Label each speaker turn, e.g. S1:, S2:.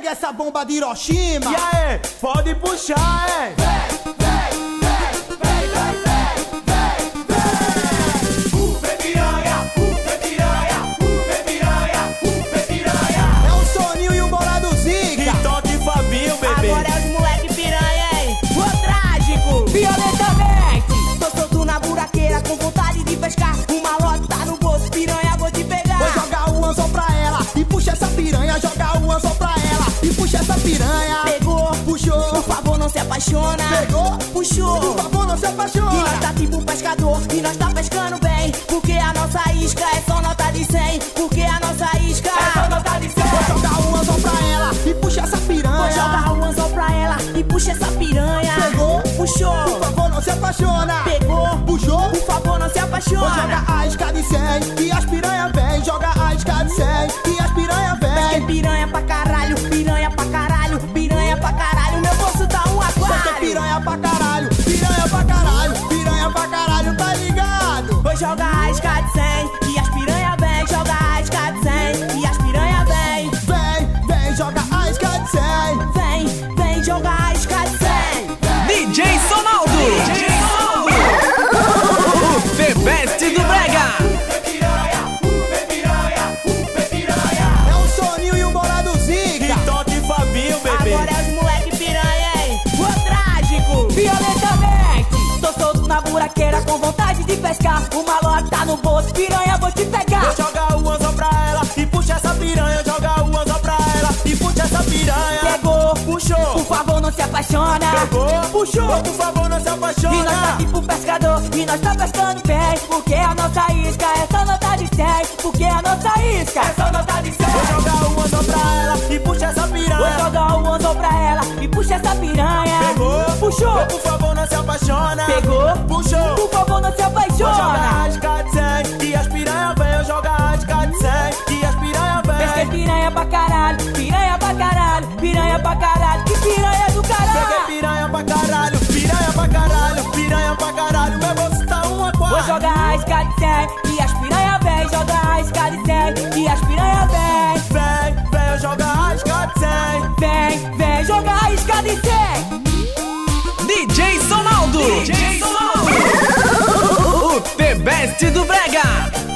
S1: Pega essa bomba de Hiroshima.
S2: E aí, pode puxar, é.
S1: Vem,
S3: apaixona.
S1: pegou.
S3: Puxou.
S1: Por favor, não se
S3: E nós
S1: apaixona.
S3: tá tipo pescador, e nós tá pescando bem. Porque a nossa isca é só nota de 100. Porque a nossa isca é só nota de 100.
S1: Vou jogar o anzol pra ela e puxa essa
S3: Vou
S1: piranha.
S3: jogar um anzol pra ela e puxa essa piranha.
S1: Pegou.
S3: Puxou.
S1: Por favor, não se apaixona.
S3: Pegou.
S1: Puxou.
S3: Por favor, não se
S1: Vou
S3: apaixona.
S1: jogar a isca de 100 isca de 100 e as piranha vem.
S3: Joga a isca de 100 e as piranha vem.
S1: Vem, vem, joga a isca de 100.
S3: Vem, vem jogar a isca de 100.
S4: DJ Sonaldo. DJ Sonaldo. O The Best do Brega.
S1: É o Soninho e o Bolado
S2: E
S1: Zica.
S2: toque Fabinho, bebê.
S3: Agora é os moleque piranha, hein? O trágico, violentamente. Tô solto na buraqueira com vontade de pescar. Uma lota no bolso, piranha, vou te pegar.
S2: Vou jogar o anzol pra ela e puxa essa piranha. Jogar o anzol pra ela e puxa essa piranha.
S3: Pegou,
S2: Puxou.
S3: por favor, não se apaixona.
S2: Pegou,
S3: puxou.
S2: Por favor, não se
S3: E nós tá
S2: apaixona.
S3: tipo pescador, e nós tá pescando bem. Porque a nossa isca é só nota de 100. Porque a nossa isca é só nota de 100.
S2: Vou jogar o anzol pra ela e puxa essa
S3: Vou
S2: piranha.
S3: jogar o anzol pra ela e puxa essa piranha.
S2: Pegou,
S3: puxou,
S2: Por favor, não se apaixona.
S3: pegou, Vem, vem jogar a isca de 100.
S4: DJ Sonaldo. DJ Sonaldo. O The Best do Brega.